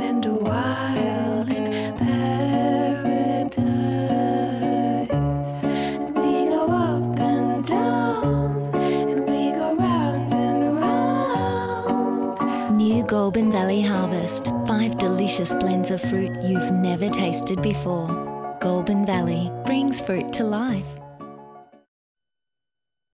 and in paradise. New Goulburn Valley Harvest. Five delicious blends of fruit you've never tasted before. Goulburn Valley brings fruit to life.